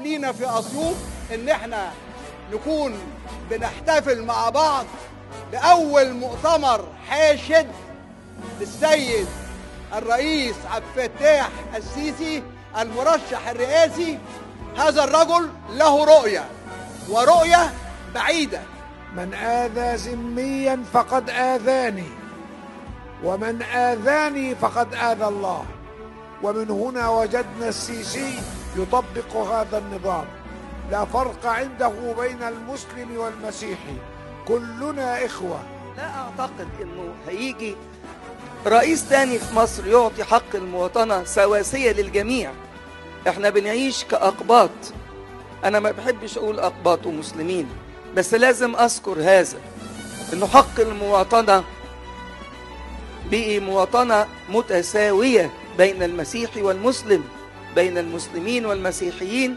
هنا في أسيوط إن إحنا نكون بنحتفل مع بعض بأول مؤتمر حاشد للسيد الرئيس عبد الفتاح السيسي المرشح الرئاسي. هذا الرجل له رؤية ورؤية بعيدة. من آذى ذميا فقد آذاني ومن آذاني فقد آذى الله. ومن هنا وجدنا السيسي يطبق هذا النظام. لا فرق عنده بين المسلم والمسيحي. كلنا إخوة. لا أعتقد إنه هيجي رئيس تاني في مصر يعطي حق المواطنة سواسية للجميع. إحنا بنعيش كأقباط. أنا ما بحبش أقول أقباط ومسلمين بس لازم أذكر هذا إنه حق المواطنة بقي مواطنة متساوية بين المسيحي والمسلم. بين المسلمين والمسيحيين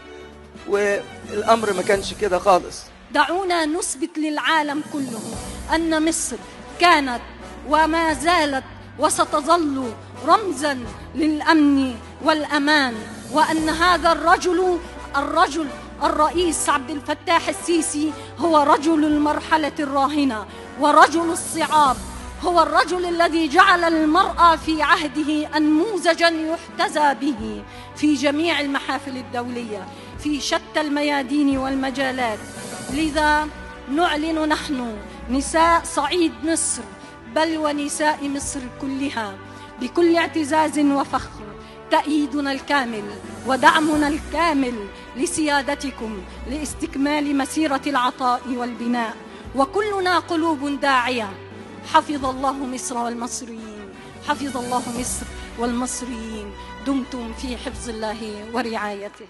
والأمر ما كانش كده خالص. دعونا نثبت للعالم كله أن مصر كانت وما زالت وستظل رمزا للأمن والأمان وأن هذا الرجل الرجل الرئيس عبد الفتاح السيسي هو رجل المرحلة الراهنة ورجل الصعاب. هو الرجل الذي جعل المرأة في عهده أنموذجا يحتذى به في جميع المحافل الدولية في شتى الميادين والمجالات. لذا نعلن نحن نساء صعيد مصر بل ونساء مصر كلها بكل اعتزاز وفخر. تأييدنا الكامل ودعمنا الكامل لسيادتكم لاستكمال مسيرة العطاء والبناء. وكلنا قلوب داعية حفظ الله مصر والمصريين. حفظ الله مصر والمصريين. دمتم في حفظ الله ورعايته.